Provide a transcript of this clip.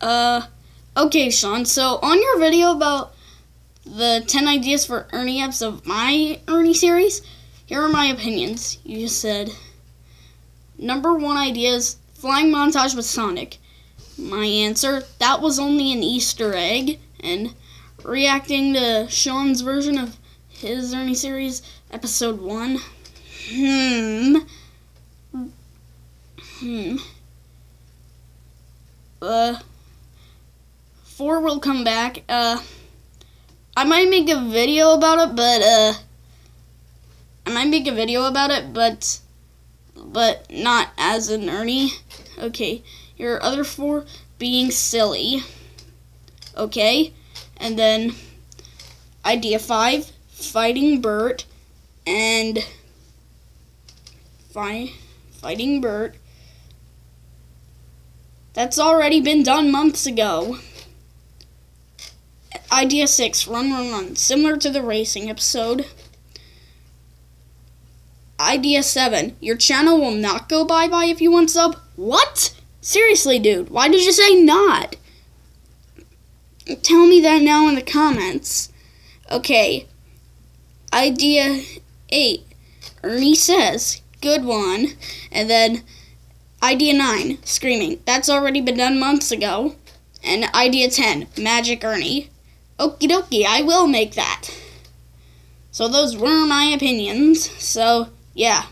Uh, okay, Sean. So on your video about the 10 ideas for Ernie apps of my Ernie series, here are my opinions. You said number one idea is flying montage with Sonic. My answer, that was only an Easter egg, and reacting to Sean's version of his Ernie series, episode one. Hmm. Hmm. Uh. Four will come back. Uh. I might make a video about it, but uh. I might make a video about it, but but not as an Ernie. Okay, your other four being silly. Okay, and then idea five, fighting Bert, and fi- fighting Bert. That's already been done months ago. Idea six, run, run, run, similar to the racing episode. Idea 7. Your channel will not go bye bye if you want sub. What? Seriously, dude, why did you say not? Tell me that now in the comments. Okay. Idea 8. Ernie says, good one. And then idea 9, screaming. That's already been done months ago. And idea 10, Magic Ernie. Okie dokie, I will make that. So those were my opinions. So yeah.